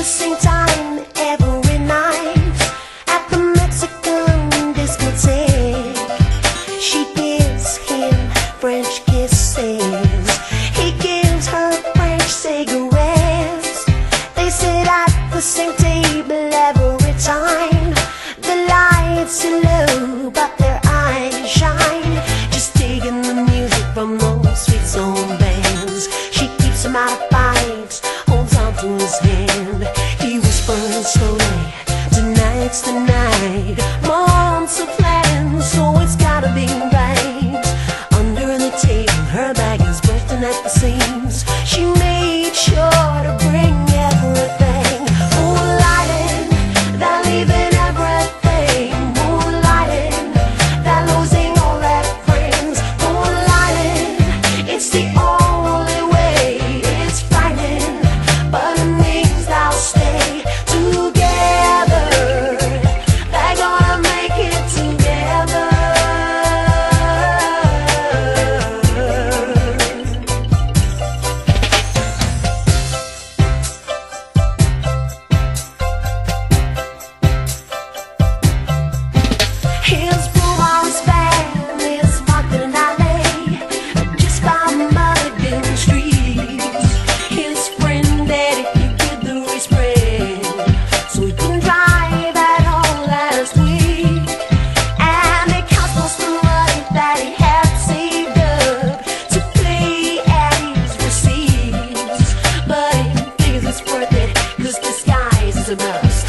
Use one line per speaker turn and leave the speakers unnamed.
the same time every night at the Mexican discotheque. She gives him French kisses, he gives her French cigarettes. They sit at the same table every time. The lights are low, but their eyes shine. Just taking the music from the nights tonight Mom's a plan, so it's gotta be right. Under the table, her bag is bursting at the seams a mess.